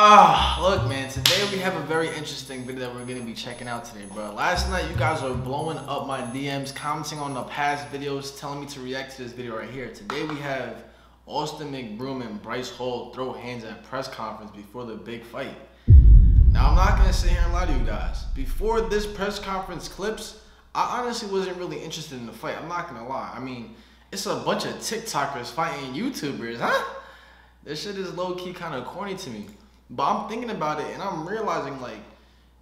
Ah, look, man. Today we have a very interesting video that we're gonna be checking out today, bro. Last night you guys were blowing up my DMs, commenting on the past videos, telling me to react to this video right here. Today we have Austin McBroom and Bryce Hall throw hands at press conference before the big fight. Now I'm not gonna sit here and lie to you guys. Before this press conference clips, I honestly wasn't really interested in the fight. I'm not gonna lie. I mean, it's a bunch of TikTokers fighting YouTubers, huh? This shit is low key kind of corny to me. But I'm thinking about it and I'm realizing like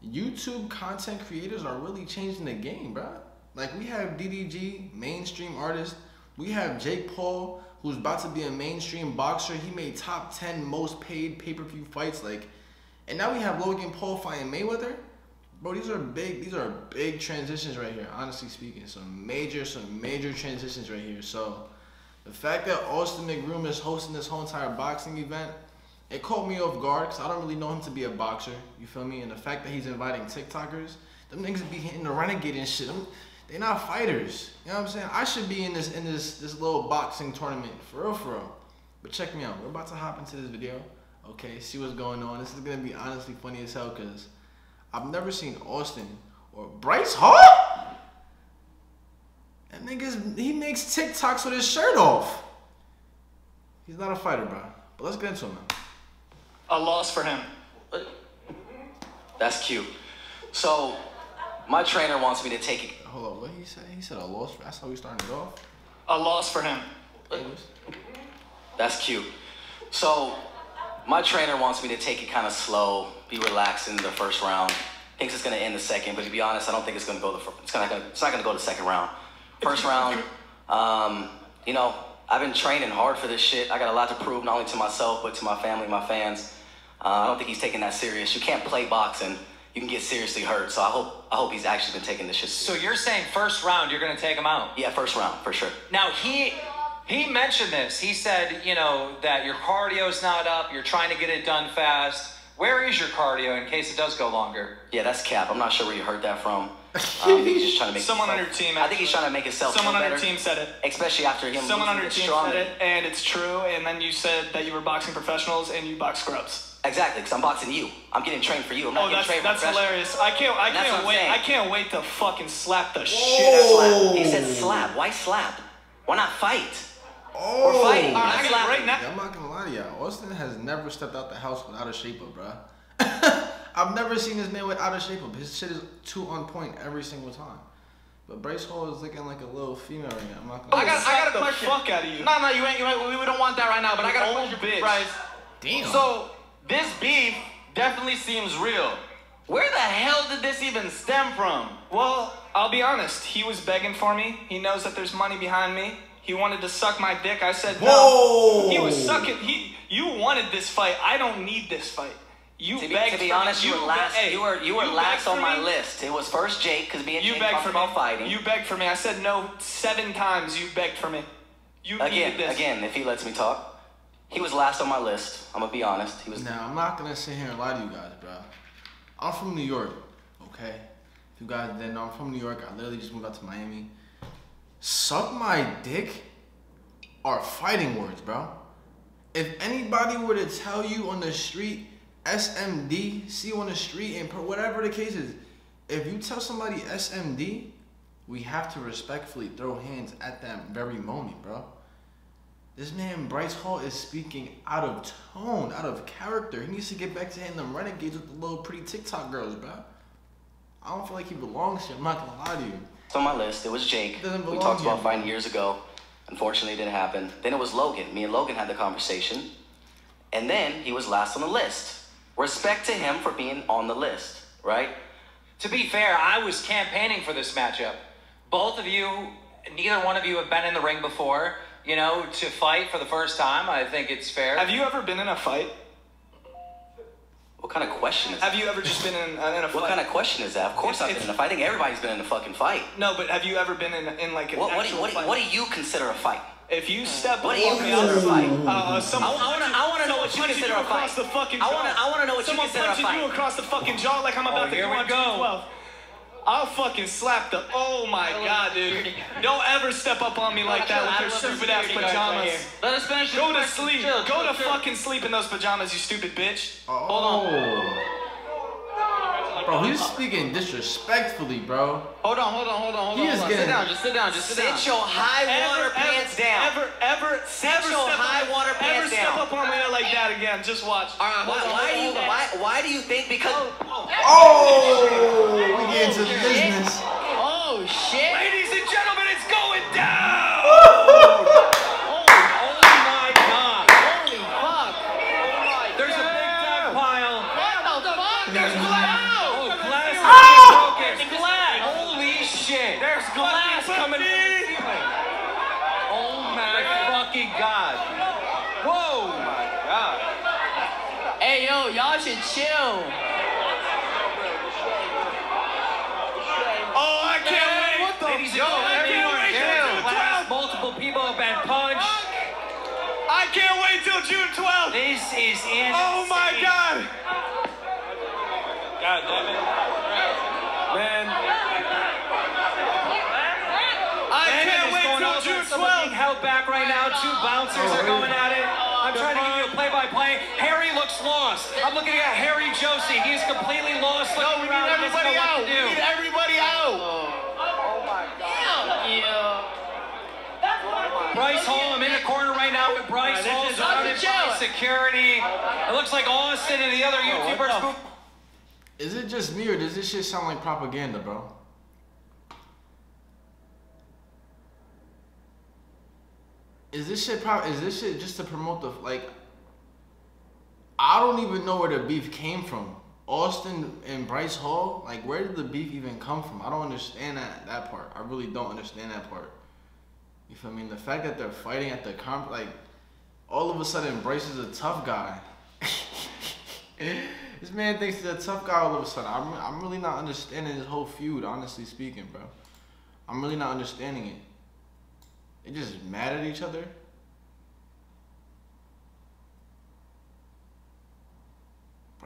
YouTube content creators are really changing the game, bro. Like we have DDG, mainstream artist. We have Jake Paul, who's about to be a mainstream boxer. He made top 10 most paid pay-per-view fights. Like, and now we have Logan Paul fighting Mayweather. Bro, these are big, these are big transitions right here, honestly speaking. Some major, some major transitions right here. So the fact that Austin McBroom is hosting this whole entire boxing event, it caught me off guard because I don't really know him to be a boxer. You feel me? And the fact that he's inviting TikTokers, them niggas be hitting the renegade and shit. Them, they not fighters. You know what I'm saying? I should be in this in this this little boxing tournament for real, for real. But check me out. We're about to hop into this video. Okay, see what's going on. This is gonna be honestly funny as hell because I've never seen Austin or Bryce Hall. That nigga's he makes TikToks with his shirt off. He's not a fighter, bro. But let's get into him, man. A loss for him. That's cute. So, my trainer wants me to take it. Hold on, what he said? He said a loss. For, that's how we starting it off. A loss for him. That's cute. So, my trainer wants me to take it kind of slow, be relaxed in the first round. Thinks it's gonna end the second, but to be honest, I don't think it's gonna go the. fir- It's gonna. It's not gonna go the second round. First round, um, you know, I've been training hard for this shit. I got a lot to prove, not only to myself but to my family, my fans. Uh, I don't think he's taking that serious. You can't play boxing. You can get seriously hurt. So I hope. I hope he's actually been taking this shit. So you're saying first round you're gonna take him out? yeah, first round for sure. Now he he mentioned this. He said, you know, that your cardio's not up. You're trying to get it done fast. Where is your cardio in case it does go longer? Yeah, that's cap. I'm not sure where you heard that from. Um, he's just trying to make Someone on your team I think he's trying to make himself. Someone on your team said it. especially after him. Someone on your team Strongman. said it, and it's true. And then you said that you were boxing professionals and you box scrubs. Exactly, because I'm boxing you. I'm getting trained for you. I'm not Oh, getting that's trained that's for professional. hilarious. I can't I can't wait saying. I can't wait to fucking slap the shit out of Slap. He said slap. Why slap? Why not fight? Oh, We're fighting. All right, Not slap. Right now. Yeah, I'm not gonna lie to y'all. Austin has never stepped out the house without a shape up, bruh. I've never seen this man without a shape up. His shit is too on point every single time. But Bryce Hall is looking like a little female right now. I'm not gonna. I got, I got a Slap the question. fuck out of you. No, no, you ain't, you ain't. We, we don't want that right now. But I got a Old question for bitch. Bryce. Damn. So this beef definitely seems real. Where the hell did this even stem from? Well, I'll be honest. He was begging for me. He knows that there's money behind me. He wanted to suck my dick. I said no. Whoa. He was sucking. He, you wanted this fight. I don't need this fight. You To be, begged to be for honest, me. you, were last. hey, you were you were begged last on my me. list. It was first Jake because me and You Jake begged talked for me. about fighting. You begged for me. I said no seven times. You begged for me. You again, needed this. again, if he lets me talk, he was last on my list. I'm gonna be honest. He was. Now I'm not gonna sit here and lie to you guys, bro. I'm from New York, okay? If you guys didn't know, I'm from New York. I literally just moved out to Miami. Suck my dick are fighting words, bro. If anybody were to tell you on the street, SMD, see you on the street, and whatever the case is, if you tell somebody SMD, we have to respectfully throw hands at that very moment, bro. This man Bryce Hall is speaking out of tone, out of character. He needs to get back to hitting them renegades with the little pretty TikTok girls, bro. I don't feel like he belongs here. I'm not gonna lie to you. on my list. It was Jake. Doesn't We talked here. about fighting years ago. Unfortunately, it didn't happen. Then it was Logan. Me and Logan had the conversation. And then he was last on the list. Respect to him for being on the list, right? To be fair, I was campaigning for this matchup. Both of you, neither one of you have been in the ring before. You know, to fight for the first time, I think it's fair. Have you ever been in a fight? What kind of question is that? Have that? you ever just been in, uh, in a fight? What kind of question is that? Of course I've been in a fight. I think everybody's been in a fucking fight. No, but have you ever been in, in like an What, what, do, actual you, what, do, fight? you- what do you consider a fight? If you step What do you on the consider a other fight? Uh, someone I- I wanna- I wanna know what you consider a across fight. the fucking I jaw. wanna- I wanna know what you someone consider a punching you across the fucking jaw like I'm about Oh, to here go we on go. 212. I'll fucking slap the. Oh my god, dude! Don't ever step up on me like that with your stupid ass pajamas. Let us finish Go to sleep. Go to fucking sleep in those pajamas, you stupid bitch. Oh. Bro, he's speaking disrespectfully, bro. Hold on, hold on, hold on, hold He on. is hold on. getting- Sit down, just sit down, just sit down. Sit your high water pants down. Ever, ever, Sit ever your step high up, water ever pants step down. up on me like that again. Just watch. All right, why, Hold on, why do you hold on. why, why do you think because Oh, oh. oh we get into business. Oh shit! Ladies Hey yo, y'all should chill. Oh, I can't wait. What the? Ladies and Yo, I gentlemen, can't wait till June 12th. multiple people have been punched. I can't wait till June 12th. This is insane. Oh my God. God damn it. Man. I Bennett can't wait going till over. June Someone being 12th. held back right now. Two bouncers are oh, going at it. I'm looking at Harry Jowsey. He's completely lost. No, we need around. He doesn't everybody out. to We need everybody out. Oh my god. Yeah. Bryce Hall, I'm in the corner right now with Bryce this Hall is surrounded by security. It looks like Austin and the other oh, YouTubers. the- who- Is it just me or does this shit sound like propaganda, bro? Is this shit pro- is this shit just to promote the like I don't even know where the beef came from. Austin and Bryce Hall, like where did the beef even come from? I don't understand that that part. I really don't understand that part. You feel me? And the fact that they're fighting at the comp like all of a sudden Bryce is a tough guy. this man thinks he's a tough guy all of a sudden. I'm, I'm really not understanding this whole feud, honestly speaking, bro. I'm really not understanding it. They just mad at each other.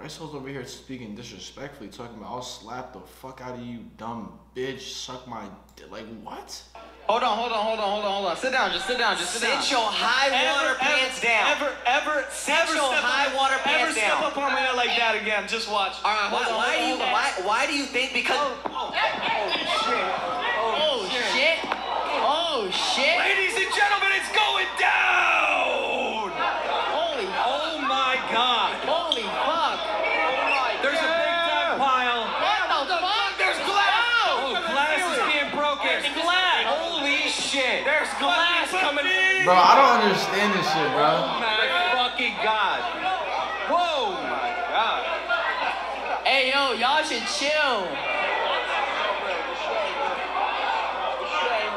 Bryce over here speaking disrespectfully, talking about I'll slap the fuck out of you, dumb bitch, suck my di-" like what? Hold on, hold on, hold on, hold on, hold on. Sit down, just sit down, just sit down. sit your high water pants down. Ever, ever, Sit ever your step high up, water ever pants step down. up on me like that again. Just watch. All right, why, Hold on, why do you hold on. why, why do you think because Oh, oh. oh shit! There's glass coming. Bro, I don't understand this shit, bro. Oh my fucking God! Whoa! My god. Hey yo, y'all should chill.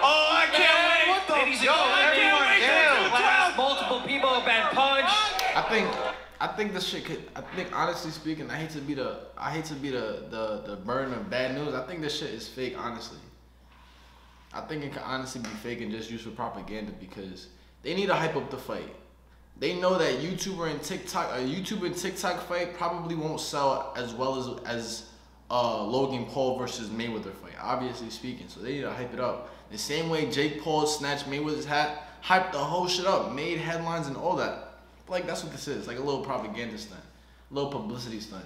Oh, I can't wait. What the? Ladies and Yo, I gentlemen, can't wait till glass, multiple people have been punched. I think I think this shit could I think honestly speaking, I hate to be the I hate to be the the, the burden of bad news. I think this shit is fake, honestly. I think it could honestly be fake and just used for propaganda because they need to hype up the fight. They know that YouTuber and TikTok a YouTube and TikTok fight probably won't sell as well as as uh, Logan Paul versus Mayweather fight, obviously speaking. So they need to hype it up. The same way Jake Paul snatched Mayweather's hat, hyped the whole shit up, made headlines and all that. Like that's what this is, like a little propaganda stunt, a little publicity stunt.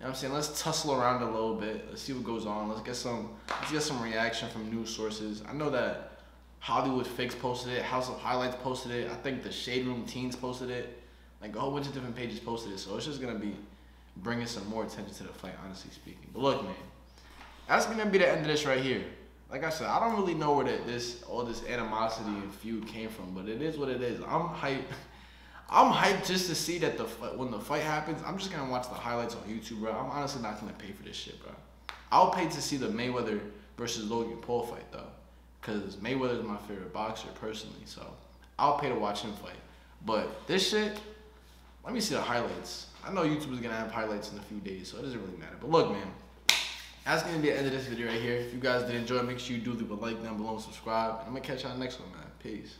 Know what I'm saying? Let's tussle around a little bit. Let's see what goes on. Let's get some let's get some reaction from news sources. I know that Hollywood Fix posted it, House of Highlights posted it, I think the Shade Room Teens posted it. Like a whole bunch of different pages posted it. So it's just gonna be bringing some more attention to the fight, honestly speaking. But look, man, that's gonna be the end of this right here. Like I said, I don't really know where that this all this animosity and feud came from, but it is what it is. I'm hyped. I'm hyped just to see that the when the fight happens. I'm just gonna watch the highlights on YouTube, bro. I'm honestly not gonna pay for this shit, bro. I'll pay to see the Mayweather versus Logan Paul fight though, because Mayweather is my favorite boxer personally. So I'll pay to watch him fight. But this shit, let me see the highlights. I know YouTube is gonna have highlights in a few days, so it doesn't really matter. But look, man, that's gonna be the end of this video right here. If you guys did enjoy, make sure you do leave a like down below and subscribe. And I'm gonna catch y'all next one, man. Peace.